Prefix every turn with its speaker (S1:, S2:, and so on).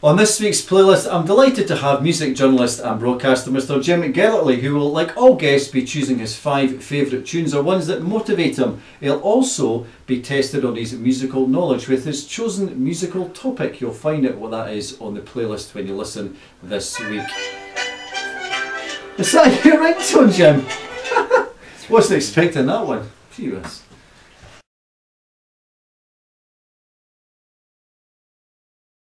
S1: On this week's playlist, I'm delighted to have music journalist and broadcaster Mr. Jim Gellatly, who will, like all guests, be choosing his five favourite tunes or ones that motivate him. He'll also be tested on his musical knowledge with his chosen musical topic. You'll find out what that is on the playlist when you listen this week. Is that your ringtone, Jim? Wasn't expecting that one. Phew.